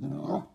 No.